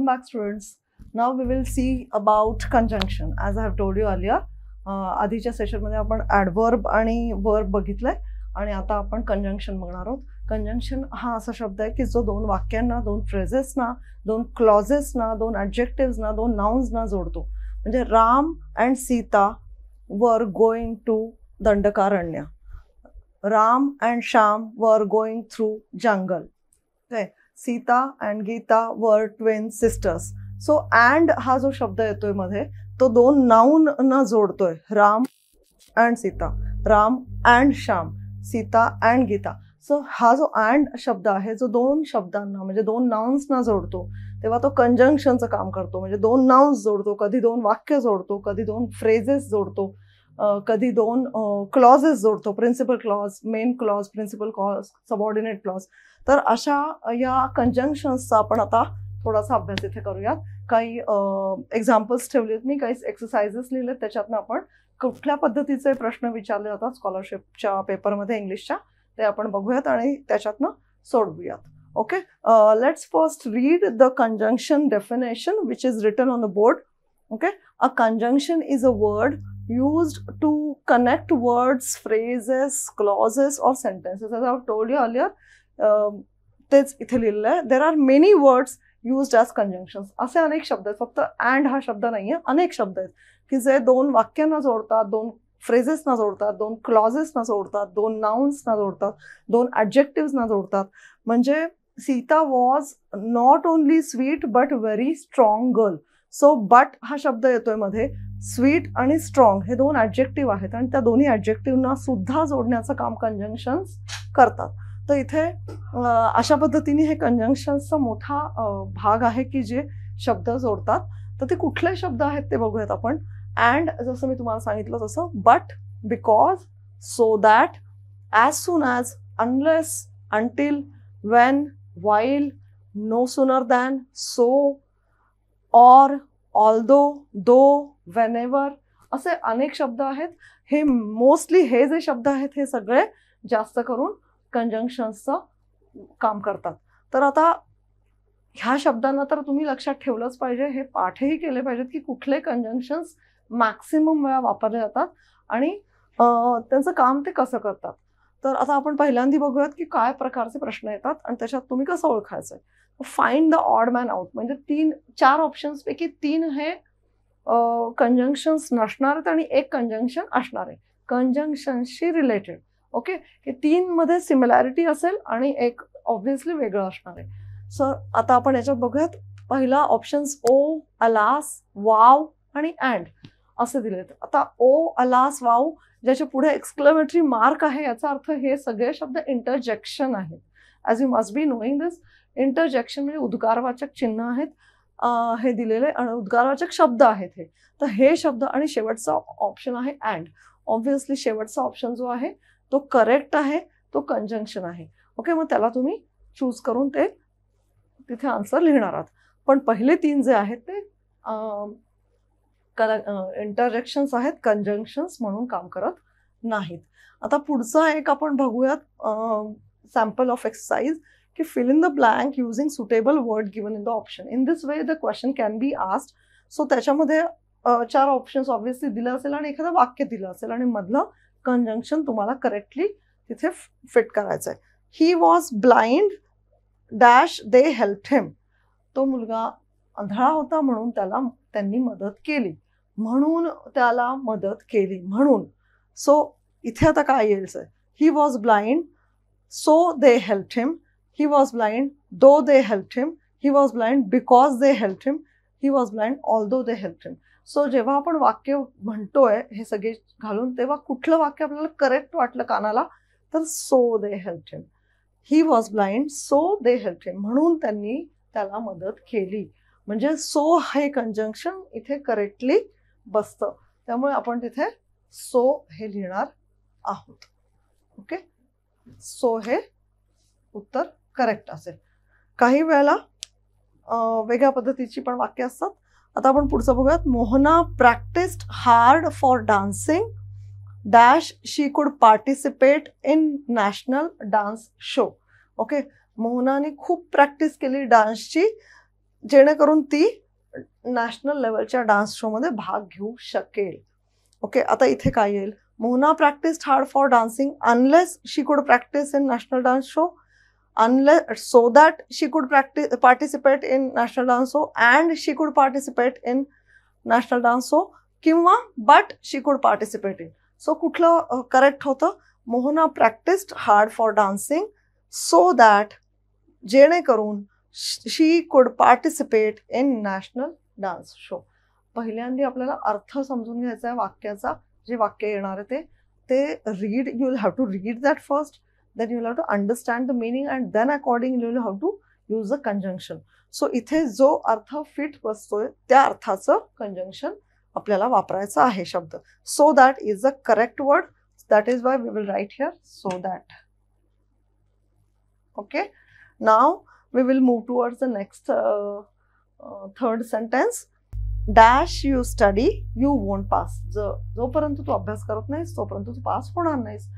welcome back students. Now we will see about conjunction. As I have told you earlier, uh, आधीच्या सेशनमध्ये आपण adverb आणि verb बघितलंय. आणि आता आपण कंजंक्शन बघणार आहोत. कंजंक्शन हा असा शब्द आहे की जो दोन वाक्यांना दोन फ्रेजेसना दोन क्लॉजेसना दोन ॲडजेक्टिव्सना दोन नाउन्सना जोडतो. म्हणजे Ram and Sita were going to Dandakaranya. Ram and Shyam were going through jungle Sita and Gita were twin sisters so and हा जो शब्द येतोय मध्ये तो दोन नाऊन न जोडतोय. Ram and Sita. Ram and Shyam. Sita and Gita. So हा जो अँड शब्द आहे, जो दोन शब्दांना, म्हणजे दोन नाउन्सना जोडतो, तेव्हा तो कंजंक्शनचं काम करतो. म्हणजे दोन नाउन्स जोडतो, कधी दोन वाक्य जोडतो, कधी दोन फ्रेजेस जोडतो कधी दोन क्लॉजेस जोडतो. Principal clause main clause principal clause subordinate clause तर अशा या कंजंक्शन्सचा आपण आता थोडासा अभ्यास इथे करूयात. काही एक्झाम्पल्स ठेवलेत मी काही एक्सरसाइजेस लिहिलेत त्याच्यातनं आपण कुठल्या पद्धतीचे प्रश्न विचारले जातात स्कॉलरशिपच्या पेपरमध्ये इंग्लिशच्या ते आपण बघूयात आणि त्याच्यातनं सोडवूयात. Okay let's first read the conjunction definition which is written on the board okay a conjunction is a word used to connect words, phrases, clauses or sentences. As I've told you earlier, तेच इथे लिहिलेलं आहे. There are many words used as conjunctions असे अनेक शब्द आहेत. फक्त and हा शब्द नाही आहे अनेक शब्द आहेत. की जे दोन वाक्यांना जोडतात दोन फ्रेजेसना जोडतात दोन क्लॉजेसना जोडतात दोन नाउन्सना जोडतात दोन ॲडजेक्टिव्सना जोडतात. म्हणजे Sita was not only sweet but very strong girl so but हा शब्द येतोयमध्ये. स्वीट आणि स्ट्रॉंग हे दोन ॲडजेक्टिव्ह आहेत. आणि त्या दोन्ही ॲडजेक्टिव्हना सुद्धा जोडण्याचं काम कंजंक्शन्स करतात. तर इथे अशा पद्धतीने हे कंजंक्शन्सचा मोठा भाग आहे की जे शब्द जोडतात. तर ते कुठले शब्द आहेत ते बघूयात आपण. अँड जसं मी तुम्हाला सांगितलं तसं but because so that as soon as unless until when while no sooner than so or although though whenever असे अनेक शब्द आहेत. हे मोस्टली हे जे शब्द आहेत हे सगळे जास्त करून कंजंक्शन्सचं काम करतात. तर आता ह्या शब्दांना तर तुम्ही लक्षात ठेवलंच पाहिजे. हे पाठही केले पाहिजेत की कुठले कंजंक्शन्स मॅक्सिमम वेळा वापरले जातात आणि त्यांचं काम ते कसं करतात. तर आता आपण पहिल्यांदा बघूयात की काय प्रकारचे प्रश्न येतात आणि त्याच्यात तुम्ही कसं ओळखायचं find the odd man out म्हणजे तीन चार ऑप्शन्सपैकी तीन हे कंजंक्शन्स नसणार आहेत आणि एक कंजंक्शन असणार. आहे कंजंक्शनशी रिलेटेड ओके? हे तीनमध्ये सिमिलॅरिटी असेल आणि एक ऑब्व्हियसली वेगळं असणार आहे. सर आता आपण याच्यात बघूयात पहिला ऑप्शन्स ओ अलास वाव आणि अँड असे दिलेत. आता ओ अलास वाव ज्याच्या पुढे एक्सक्लेमेटरी मार्क आहे याचा अर्थ हे सगळे शब्द इंटरजेक्शन आहेत. As you must be knowing this interjection म्हणजे उद्गारवाचक चिन्ह आहेत. हे दिलेले आणि उद्गारवाचक शब्द आहेत हे. तर हे शब्द आणि शेवटचा ऑप्शन आहे अँड ऑब्व्हियसली शेवटचा ऑप्शन जो आहे तो करेक्ट आहे तो कंजंक्शन आहे. ओके मग त्याला तुम्ही चूज करून ते तिथे आन्सर लिहिणार आहात. पण पहिले तीन जे आहेत ते इंटरजेक्शन्स आहेत कंजंक्शन्स म्हणून काम करत नाहीत. आता पुढचा एक आपण बघूयात सॅम्पल ऑफ एक्सरसाइज की fill in the blank using suitable word given in the option in this way the question can be asked. So त्याच्यामध्ये चार ऑप्शन्स ऑब्व्हियसली दिलं असेल आणि एखादं वाक्य दिलं असेल आणि मधलं कंजंक्शन तुम्हाला करेक्टली तिथे फिट करायचं आहे he was blind dash they help him तो मुलगा अंधळा होता म्हणून त्याला त्यांनी मदत केली. म्हणून त्याला मदत केली म्हणून. सो इथे आता काय येईल sir he was blind so they help him he was blind though they help him he was blind because they help him he was blind although they help him so जेव्हा आपण वाक्य म्हणतोय हे सगळे घालून तेव्हा कुठलं वाक्य आपल्याला करेक्ट वाटलं कानाला तर so they help him he was blind so they help him म्हणून त्यांनी त्याला मदत केली. म्हणजे सो हे कंजंक्शन इथे करेक्टली बसतं. त्यामुळे आपण तिथे सो हे लिहिणार आहोत. ओके सो हे उत्तर करेक्ट असेल. काही वेळेला वेगळ्या पद्धतीची पण वाक्य असतात. आता आपण पुढचं बघूयात. Mohana practised hard for dancing dash she could participate in national dance show okay मोहनाने खूप प्रॅक्टिस केली डान्सची जेणेकरून ती नॅशनल लेवलच्या डान्स शोमध्ये भाग घेऊ शकेल. ओके आता इथे काय येईल? Mohana practise hard for dancing unless she could practise in national dance show unless so that she could practice participate in national dance show and she could participate in national dance show किंवा but she could participate in so कुठलं correct होतं? Mohana practised hard for dancing so that जेणेकरून she could participate in national dance show पहिल्यांदा आपल्याला अर्थ समजून घ्यायचा आहे वाक्याचा जे वाक्य येणार आहे ते. ते read you will have to read that first then you'll have to understand the meaning and then accordingly you'll have to use the conjunction. So इथे जो अर्थ फिट बसतोय त्या अर्थाचं कंजंक्शन आपल्याला वापरायचं आहे शब्द. So that is a correct word that is why we will write here so that okay now we will move towards the next third sentence dash you study you won't pass जोपर्यंत तू अभ्यास करत नाहीस तोपर्यंत तू pass होणार नाहीस.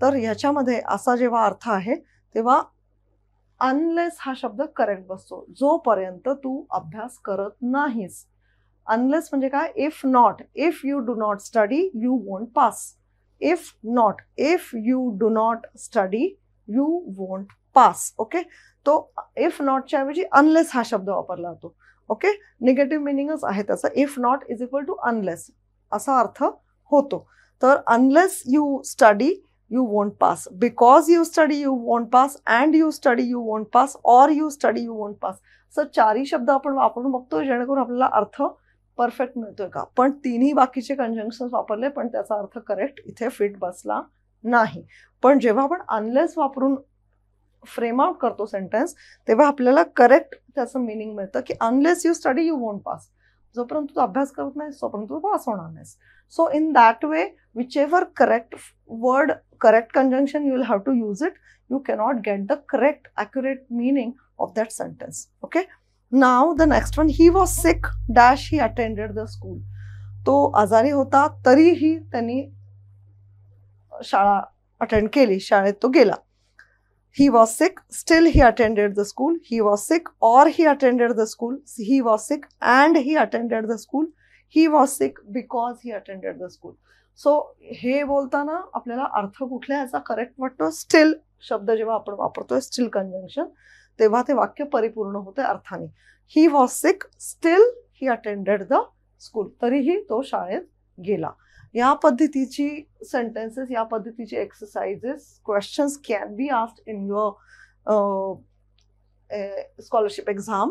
तर ह्याच्यामध्ये असा जेव्हा अर्थ आहे तेव्हा अनलेस हा शब्द करेक्ट बसतो. जोपर्यंत तू अभ्यास करत नाहीस. अनलेस म्हणजे काय? If not if you do not study you won't pass if not if you do not study you won't pass okay तो इफ नॉटच्या ऐवजी अनलेस हा शब्द वापरला जातो. ओके निगेटिव्ह मिनिंगच आहे त्याचा. If not is equal to unless असा अर्थ होतो. तर unless you study you won't pass. Because you study, you won't pass. And you study, you won't pass. Or you study, you won't pass. Sir चारही शब्द आपण वापरून बघतो जेणेकरून आपल्याला अर्थ परफेक्ट मिळतोय का पण तिन्ही बाकीचे कंजंक्शन वापरले पण त्याचा अर्थ करेक्ट इथे फिट बसला नाही पण जेव्हा आपण अनलेस वापरून फ्रेम आउट करतो सेंटेन्स तेव्हा आपल्याला करेक्ट त्याचं मिनिंग मिळतं की unless you study you won't pass जोपर्यंत तू अभ्यास करत नाहीस तोपर्यंत तू पास होणार नाहीस So in that way whichever correct word correct conjunction, you will have to use it. You cannot get the correct, accurate meaning of that sentence. Okay. Now the next one, he was sick, dash, he attended the school. तो आजारी होता तरीही त्यांनी शाळा attend केली शाळेत तो गेला he was sick still he attended the school he was sick or he attended the school he was sick and he attended the school he was sick because he attended the school so हे बोलताना आपल्याला अर्थ कुठल्या याचा correct वाटतो? Steel शब्द जेव्हा आपण वापरतोय स्टील कंजंक्शन तेव्हा ते वाक्य परिपूर्ण होते अर्थाने. He was sick still he attended the school तरीही तो शाळेत गेला. या पद्धतीची सेंटेन्सेस या पद्धतीची exercises questions can be asked in your scholarship exam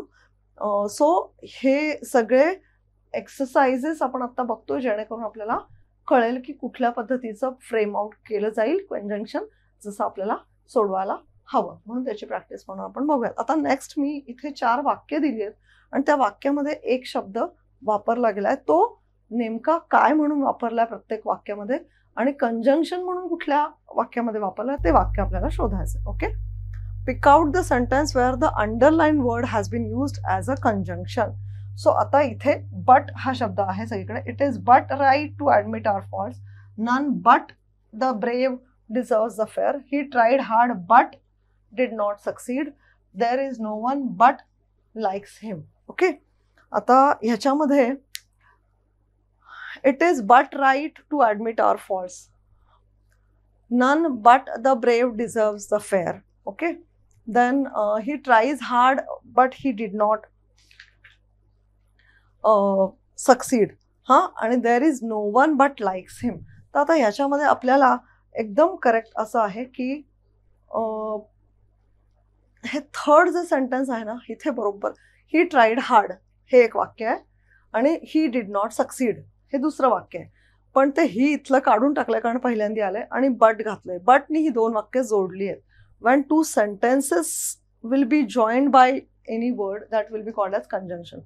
so हे सगळे एक्सरसाइजेस आपण आता बघतोय जेणेकरून आपल्याला कळेल की कुठल्या पद्धतीचं फ्रेम आउट केलं जाईल कंजंक्शन जसं आपल्याला सोडवायला हवं. म्हणून त्याची प्रॅक्टिस म्हणून आपण बघूयात. आता नेक्स्ट मी इथे चार वाक्य दिली आहेत आणि त्या वाक्यामध्ये एक शब्द वापरला गेलाय. तो नेमका काय म्हणून वापरलाय प्रत्येक वाक्यामध्ये आणि कंजंक्शन म्हणून कुठल्या वाक्यामध्ये वापरलाय ते वाक्य आपल्याला शोधायचं okay pick out the sentence where the underline word has been used as a conjunction so आता इथे बट हा शब्द आहे सगळीकडे. It is but right to admit our fault none but the brave deserve the fair he tried hard but did not succeed there is no one but likes him okay आता ह्याच्यामध्ये it is but right to admit our faults none but the brave deserve the fair okay then he tries hard but he did not succeed हां आणि there is no one but likes him तर आता ह्याच्यामध्ये आपल्याला एकदम correct असं आहे की हे थर्ड जे सेंटेन्स आहे ना इथे बरोबर ही ट्राईड हार्ड हे एक वाक्य आहे आणि ही डिड नॉट सक्सीड हे दुसरं वाक्य आहे. पण ते ही इथलं काढून टाकलंय कारण पहिल्यांदा आलंय आणि बट घातलंय. बटनी ही दोन वाक्य जोडली आहेत. When two sentences will be joined by any word that will be called as conjunction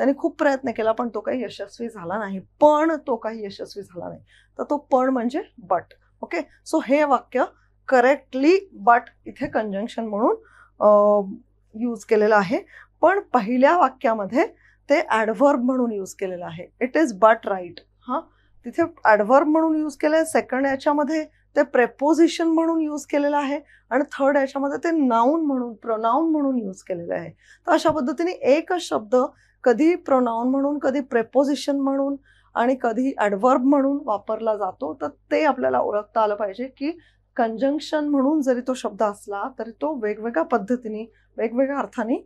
त्याने खूप प्रयत्न केला पण तो काही यशस्वी झाला नाही. पण तो काही यशस्वी झाला नाही. तर तो पण म्हणजे बट ओके सो हे वाक्य करेक्टली बट इथे कंजंक्शन म्हणून यूज केलेलं आहे. पण पहिल्या वाक्यामध्ये ते ॲडव्हर्ब म्हणून यूज केलेलं आहे. इट इज बट राईट हां? तिथे ॲडव्हर्ब म्हणून यूज केलं आहे सेकंड याच्यामध्ये ते प्रेपोजिशन म्हणून यूज केलेलं आहे आणि थर्ड याच्यामध्ये ते नाऊन म्हणून प्रोनाऊन म्हणून यूज केलेलं आहे. तर अशा पद्धतीने एकच शब्द कधी प्रोनाऊन म्हणून कधी प्रेपोजिशन म्हणून आणि कधी ॲडवर्ब म्हणून वापरला जातो तर ते आपल्याला ओळखता आलं पाहिजे की कंजंक्शन म्हणून जरी तो शब्द असला तरी तो वेगवेगळ्या पद्धतीने वेगवेगळ्या अर्थाने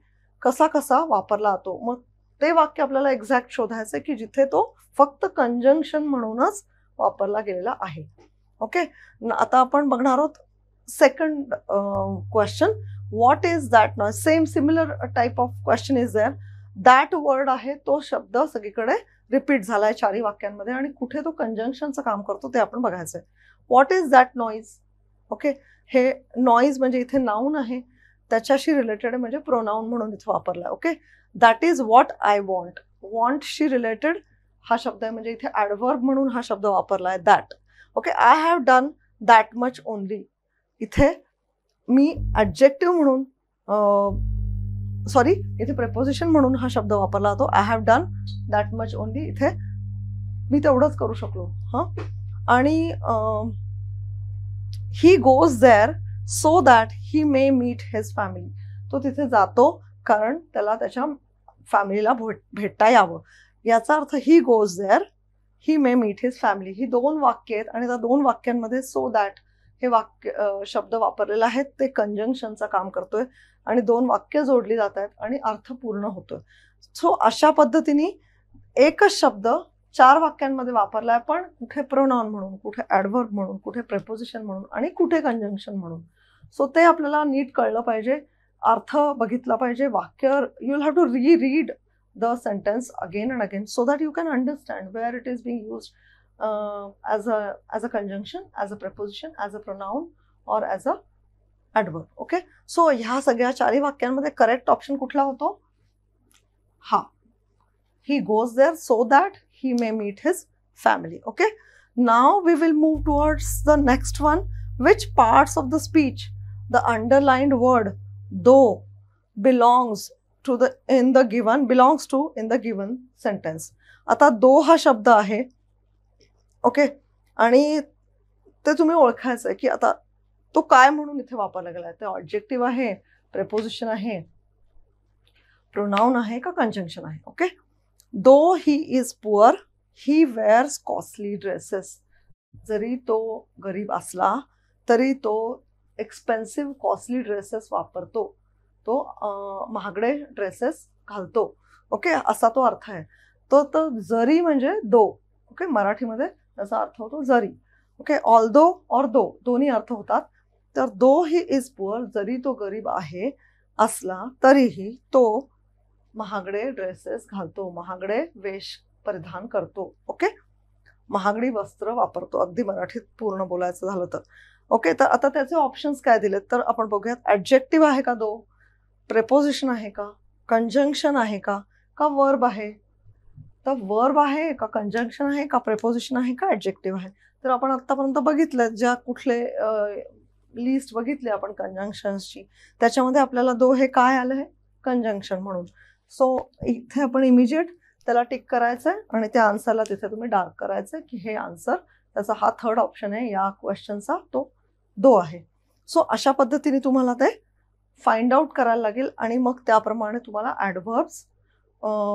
कसा कसा वापरला जातो. मग ते वाक्य आपल्याला एक्झॅक्ट शोधायचं की जिथे तो फक्त कंजंक्शन म्हणूनच वापरला गेलेला आहे. ओके आता आपण बघणार आहोत second question what is that noise same similar type of question is there that word आहे तो शब्द सगळीकडे रिपीट झालाय चारही वाक्यांमध्ये आणि कुठे तो कंजंक्शनचं काम करतो ते आपण बघायचंय. What is that noise okay हे नॉईज म्हणजे इथे नाऊन आहे. त्याच्याशी रिलेटेड म्हणजे प्रोनाऊन म्हणून इथे वापरलाय. Okay that is what I want वॉन्टशी related हा शब्द आहे. म्हणजे इथे ॲडवर्ब म्हणून हा शब्द वापरलाय. That okay I have done that much only इथे मी ॲडजेक्टिव्ह म्हणून सॉरी इथे प्रपोजिशन म्हणून हा शब्द वापरला जातो. I have done that much only इथे मी तेवढंच करू शकलो. हां? आणि he goes there so that he may meet his family तो तिथे जातो कारण त्याला त्याच्या फॅमिलीला भेट भेटता यावं. याचा अर्थ he goes there he may meet his family ही दोन वाक्य आहेत आणि त्या दोन वाक्यांमध्ये सो दॅट हे वाक्य शब्द वापरलेले आहेत. ते कंजंक्शनचं काम करतोय. आणि दोन वाक्य जोडली जात आहेत आणि अर्थ पूर्ण होतोय. सो अशा पद्धतीने एकच शब्द चार वाक्यांमध्ये वापरलाय पण कुठे प्रोनाउन म्हणून कुठे ॲडवर्ब म्हणून कुठे प्रेपोजिशन म्हणून आणि कुठे कंजंक्शन म्हणून. सो ते आपल्याला नीट कळलं पाहिजे अर्थ बघितला पाहिजे वाक्य you have to reread the sentence again and again so that you can understand where it is being use as a as a conjunction as a preposition as a pronoun or as a adverb okay so ह्या सगळ्या चारही वाक्यांमध्ये correct option कुठला होतो? हा. He goes there so that he may meet his family okay now we will move towards the next one which parts of the speech the underlined word though belongs to the in the given belongs to in the given sentence आता though हा शब्द आहे okay आणि ते तुम्ही ओळखायचं आहे की आता तो काय म्हणून इथे वापरला गेला? आहे ते ऑब्जेक्टिव्ह आहे प्रेपोजिशन आहे प्रोनाऊन आहे का कंजंक्शन आहे? Okay though he is poor he wears costly dresses जरी तो गरीब असला तरी तो एक्सपेन्सिव्ह कॉस्टली ड्रेसेस वापरतो. तो महागडे ड्रेसेस घालतो. ओके असा तो अर्थ आहे. तो तर जरी म्हणजे दो ओके मराठीमध्ये त्याचा अर्थ होतो जरी. Okay all though or though दोन्ही अर्थ होतात. तर दो ही इज पुअर जरी तो गरीब आहे असला तरीही तो महागडे ड्रेसेस घालतो महागडे वेश परिधान करतो ओके महागडी वस्त्र वापरतो. अगदी मराठीत पूर्ण बोलायचं झालं तर. ओके तर आता त्याचे ऑप्शन्स काय दिलेत? तर आपण बघूयात ॲडजेक्टिव्ह आहे का दो? प्रेपोजिशन आहे का? कंजंक्शन आहे का? का वर्ब आहे? तर वर्ब आहे का कंजंक्शन आहे? का प्रेपोजिशन आहे? का ॲडजेक्टिव्ह आहे? तर आपण आत्तापर्यंत बघितलं ज्या कुठले लिस्ट बघितली आपण कंजंक्शन्सची त्याच्यामध्ये आपल्याला दो हे काय आलं आहे? कंजंक्शन म्हणून. सो इथे आपण इमिजिएट त्याला टिक करायचं आहे आणि त्या आन्सरला तिथे तुम्ही डार्क करायचं की हे आन्सर त्याचा हा थर्ड ऑप्शन आहे. या क्वेश्चनचा तो दो आहे. सो अशा पद्धतीने तुम्हाला ते फाइंड आउट करायला लागेल आणि मग त्याप्रमाणे तुम्हाला ॲडव्हर्ब्स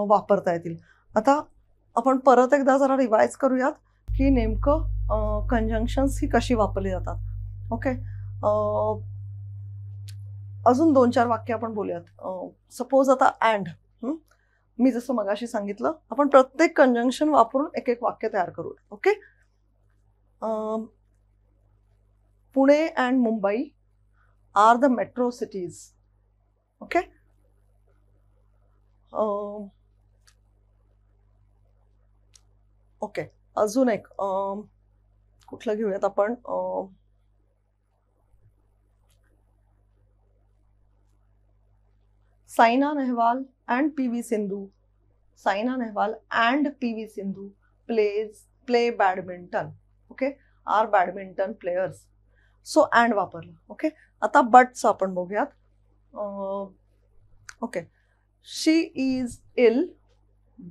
वापरता येतील. आता आपण परत एकदा जरा रिवाईज करूयात की नेमकं कंजंक्शन्स ही कशी वापरली जातात. ओके अजून दोन चार वाक्य आपण बोलूयात. सपोज आता अँड मी जसं मगाशी सांगितलं आपण प्रत्येक कंजंक्शन वापरून एक एक वाक्य तयार करू okay Pune and Mumbai are the metro cities okay okay अजून एक कुठलं घेऊयात आपण? Saina Nehwal and PV Sindhu. Saina Nehwal and PV Sindhu plays play badminton. Okay, are badminton players. So and वापरलं ओके आता बटचं आपण बघूयात okay she is ill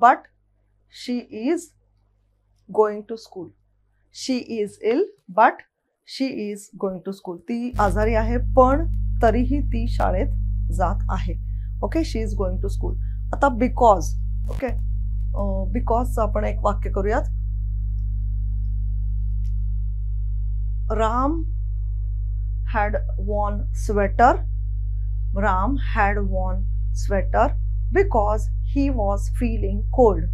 but she is going to school she is ill but she is going to school ती आजारी आहे पण तरीही ती शाळेत जात आहे okay she is going to school आता बिकॉज ओके बिकॉजचं आपण एक वाक्य करूयात. Ram had worn sweater Ram had worn sweater because he was feeling cold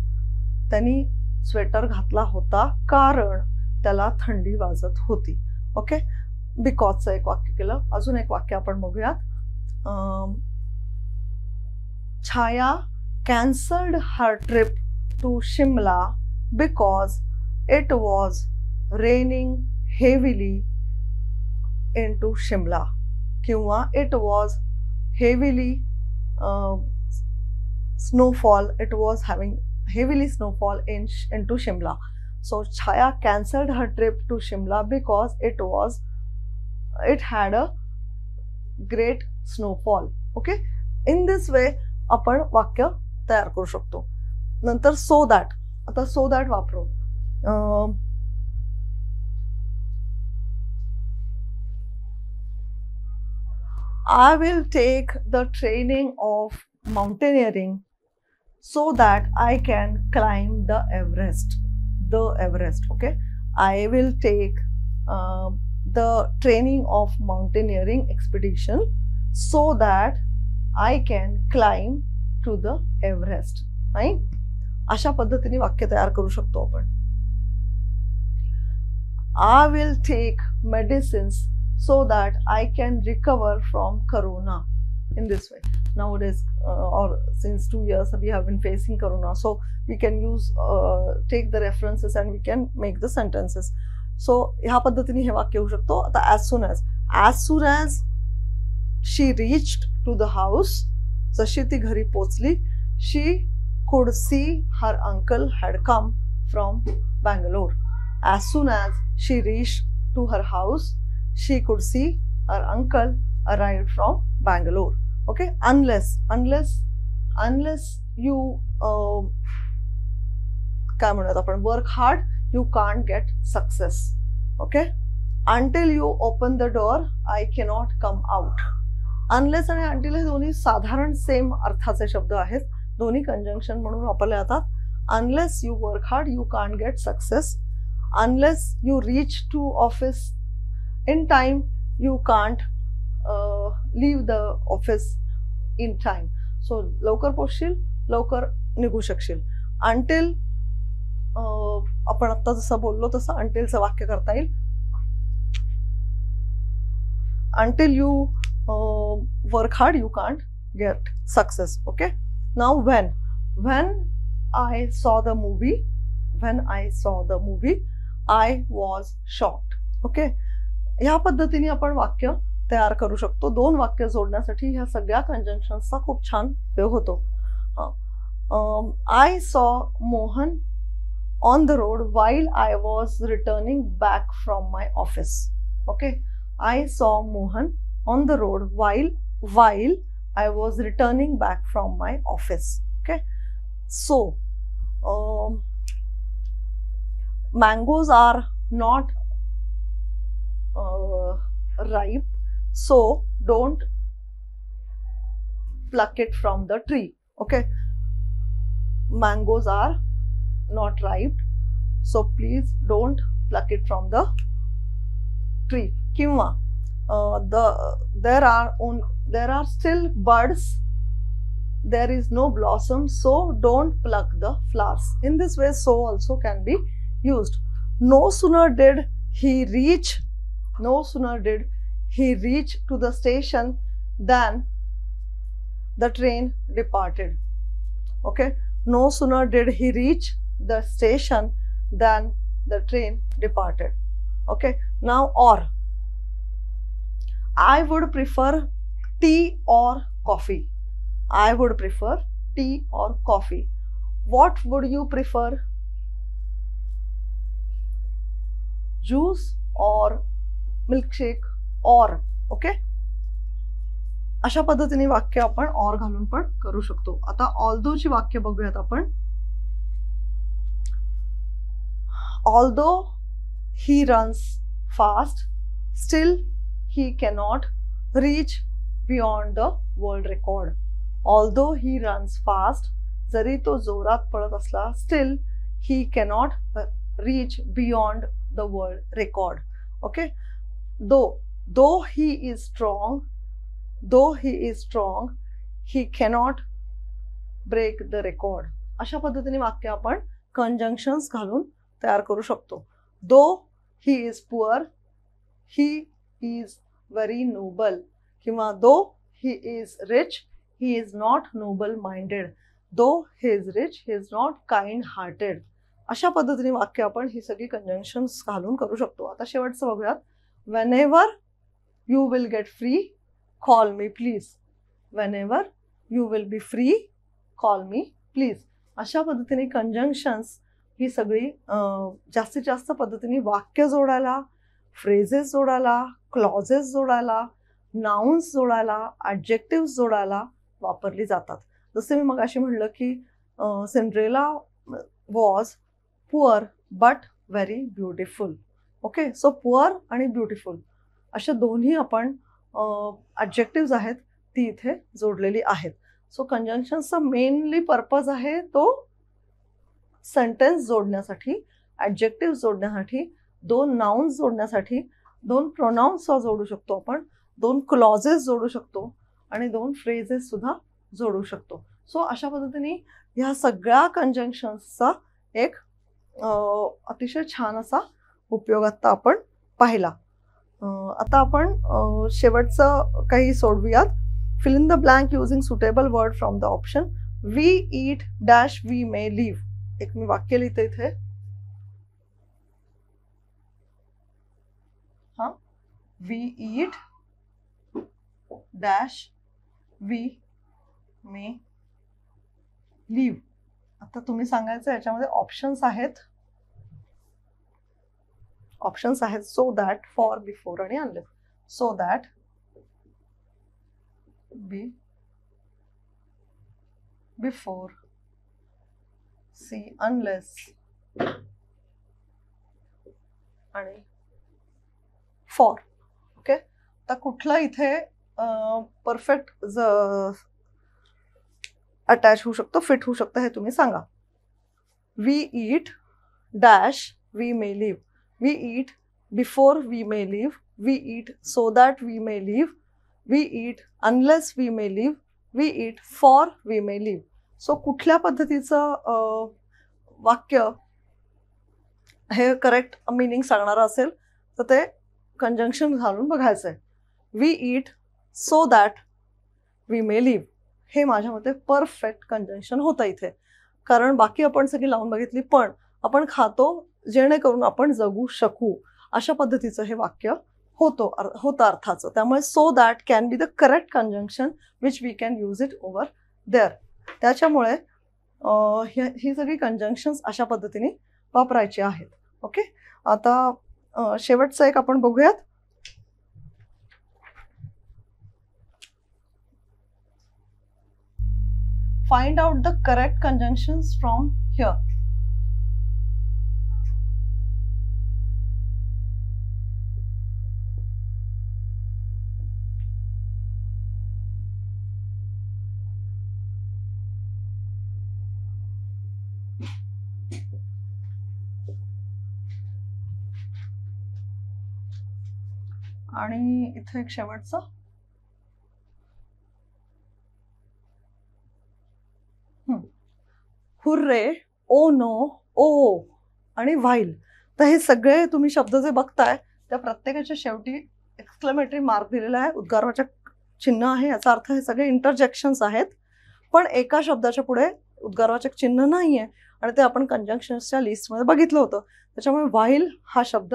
त्यांनी स्वेटर घातला होता कारण त्याला थंडी वाजत होती. ओके बिकॉजचं एक वाक्य केलं. अजून एक वाक्य आपण बघूयात. Chaya cancelled her trip to Shimla because it was raining heavily into Shimla. किंवा it was heavily uh, snowfall it was having heavily snowfall in into Shimla. So Chaya cancelled her trip to Shimla because it was it had a great snowfall. Okay? In this way आपण वाक्य तयार करू शकतो नंतर so that आता so that वापरून I will take the training of mountaineering so that I can climb the Everest the Everest okay I will take the training of mountaineering expedition so that so that I can climb to the Everest. Right? अशा पद्धतीने वाक्य तयार करू शकतो आपण I will take medicines so that I can recover from corona in this way. Nowadays, uh, or since two years, we have been facing corona, so we can use uh, take the references and we can make the sentences. So ह्या पद्धतीने हे वाक्य होऊ शकतो आता as soon as as soon as she reached to the house जशी ती घरी पोचली she could see her uncle had come from Bangalore. As soon as she reached to her house, she could see her uncle arrived from Bangalore. Okay, unless unless unless you uh, काय म्हणूयात आपण work hard you can't get success okay until you open the door I cannot come out Unless आणि until हे दोन्ही साधारण same अर्थाचे शब्द आहेत. दोन्ही कंजंक्शन म्हणून वापरले जातात. Unless you work hard you can't get success unless you reach to office in time you can't leave the office in time so लवकर पोचशील लवकर निघू शकशील. अंटिल uh, आपण आत्ता जसं बोललो तसं अंटिलचं वाक्य करता येईल. Until you work hard you can't get success okay now when when I saw the movie when I saw the movie I was shocked okay ह्या पद्धतीने आपण वाक्य तयार करू शकतो. दोन वाक्य जोडण्यासाठी ह्या सगळ्या कंजंक्शन्सचा खूप छान उपयोग होतो. I saw Mohan on the road while I was returning back from my office. Okay, I saw Mohan on the road while while I was returning back from my office. Okay, so um, mangoes are not uh, ripe, so don't pluck it from the tree. Okay, mangoes are not ripe so please don't pluck it from the tree किंवा uh, the there are on there are still buds. There is no blossom so don't pluck the flowers. In this way so also can be used. No sooner did he reach no sooner did he reach to the station than the train departed. Okay? No sooner did he reach the station than the train departed. Okay, now or I would prefer tea or coffee I would prefer tea or coffee what would you prefer juice or milkshake or okay अशा पद्धतीने वाक्य आपण or घालून पण करू शकतो. आता all दोची वाक्य बघूयात आपण. Although he runs fast still he cannot reach beyond the world record although he runs fast जरी तो जोरात पळत असला still he cannot reach beyond the world record okay though though he is strong though he is strong he cannot break the record अशा पद्धतीने वाक्य आपण conjunctions घालून तयार करू शकतो. Though he is poor he is very noble किंवा though he is rich he is not noble minded though he is rich he is not kind hearted अशा पद्धतीने वाक्य आपण ही सगळी कंजंक्शन्स घालून करू शकतो. आता शेवटचं बघूयात. Whenever you will get free call me please whenever you will be free call me please अशा पद्धतीने कंजंक्शन्स ही सगळी जास्तीत जास्त पद्धतीने वाक्य जोडायला फ्रेजेस जोडायला क्लॉजेस जोडायला नाउन्स जोडायला ॲडजेक्टिव्ह जोडायला वापरली जातात. जसे मी मग अशी म्हणलं की Cinderella was poor but very beautiful okay so poor आणि ब्युटिफुल अशा दोन्ही आपण ॲडजेक्टिव्ज आहेत ती इथे जोडलेली आहेत. सो कंजंक्शनचा मेनली पर्पज आहे तो सेंटेन्स जोडण्यासाठी ॲडजेक्टिव्ह जोडण्यासाठी दोन नाउन्स जोडण्यासाठी दोन प्रोनाऊन्स जोडू शकतो आपण. दोन क्लॉजेस जोडू शकतो आणि दोन फ्रेजेस सुद्धा जोडू शकतो. सो अशा पद्धतीने ह्या सगळ्या कंजंक्शन्सचा एक अतिशय छान असा उपयोग आत्ता आपण पाहिला. आता आपण शेवटचं काही सोडवूयात. Fill in the blank using suitable word from the option we eat dash we may leave एक मी वाक्य लिहिते इथे हा we eat dash we may leave आता तुम्ही सांगायचं याच्यामध्ये ऑप्शन्स आहेत. ऑप्शन्स आहेत सो दॅट फॉर बिफोर आणि unless so that B before C unless आणि फॉर आता कुठलं इथे परफेक्ट ज अटॅच होऊ शकतो फिट होऊ शकतं हे तुम्ही सांगा. We eat dash we may leave we eat before we may leave we eat so that we may leave we eat unless we may leave we eat for we may leave so कुठल्या पद्धतीचं वाक्य हे correct meaning सांगणारं असेल तर ते conjunction घालून बघायचं आहे we eat so that we may leave हे माझ्या मते परफेक्ट कंजंक्शन होतं इथे. कारण बाकी आपण सगळी लावून बघितली पण आपण खातो जेणेकरून आपण जगू शकू. अशा पद्धतीचं हे वाक्य होतो होतं अर्थाचं. त्यामुळे so that can be the correct conjunction which we can use it over there त्याच्यामुळे ही सगळी कंजंक्शन्स अशा पद्धतीने वापरायची आहेत. ओके आता शेवटचं एक आपण बघूयात. Find out the correct conjunctions from here. आणि इथे एक शेवटचं हुर्रे ओ नो ओ आणि व्हाईल. तर हे सगळे तुम्ही शब्द जे बघताय त्या प्रत्येकाच्या शेवटी एक्सक्लमेटरी मार्क दिलेला आहे. उद्गारवाचक चिन्ह आहे. याचा अर्थ हे सगळे इंटरजेक्शन्स आहेत. पण एका शब्दाच्या पुढे उद्गारवाचक चिन्ह नाही आहे आणि ते आपण कंजंक्शन्सच्या लिस्टमध्ये बघितलं होतं. त्याच्यामुळे व्हाईल हा शब्द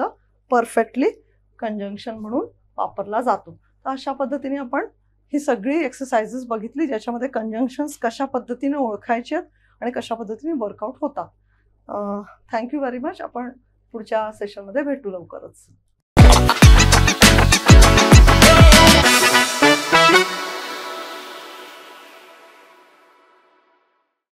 परफेक्टली कंजंक्शन म्हणून वापरला जातो. तर अशा पद्धतीने आपण ही सगळी एक्सरसाइजेस बघितली ज्याच्यामध्ये कंजंक्शन्स कशा पद्धतीने ओळखायचे आहेत आणि कशा पद्धतीने वर्कआउट होता थँक्यू व्हेरी मच आपण पुढच्या सेशनमध्ये भेटू लवकरच.